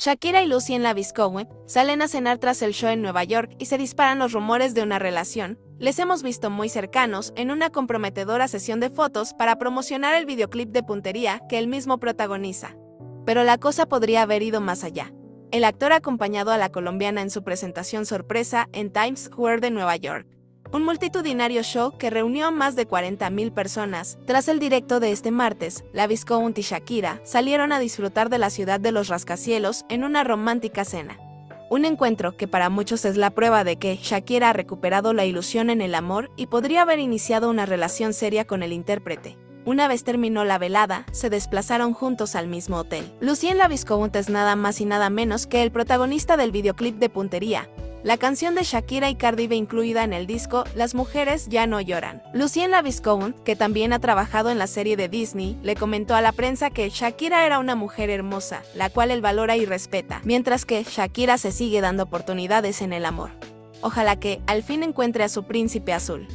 Shakira y Lucien Laviscowe salen a cenar tras el show en Nueva York y se disparan los rumores de una relación. Les hemos visto muy cercanos en una comprometedora sesión de fotos para promocionar el videoclip de puntería que él mismo protagoniza. Pero la cosa podría haber ido más allá. El actor acompañado a la colombiana en su presentación sorpresa en Times Square de Nueva York un multitudinario show que reunió a más de 40.000 personas. Tras el directo de este martes, la Viscount y Shakira salieron a disfrutar de la ciudad de los rascacielos en una romántica cena. Un encuentro que para muchos es la prueba de que Shakira ha recuperado la ilusión en el amor y podría haber iniciado una relación seria con el intérprete. Una vez terminó la velada, se desplazaron juntos al mismo hotel. Lucien Laviscount es nada más y nada menos que el protagonista del videoclip de Puntería, la canción de Shakira y Cardi B incluida en el disco Las mujeres ya no lloran. Lucien Laviscount, que también ha trabajado en la serie de Disney, le comentó a la prensa que Shakira era una mujer hermosa, la cual él valora y respeta, mientras que Shakira se sigue dando oportunidades en el amor. Ojalá que al fin encuentre a su príncipe azul.